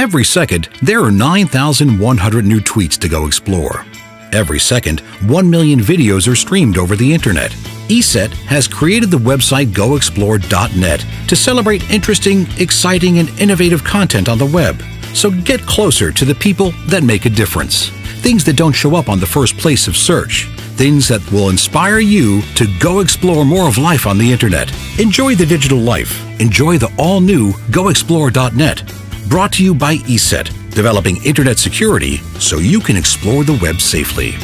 Every second, there are 9,100 new tweets to go explore. Every second, 1 million videos are streamed over the internet. ESET has created the website goexplore.net to celebrate interesting, exciting, and innovative content on the web. So get closer to the people that make a difference. Things that don't show up on the first place of search. Things that will inspire you to go explore more of life on the internet. Enjoy the digital life. Enjoy the all new goexplore.net. Brought to you by ESET, developing internet security so you can explore the web safely.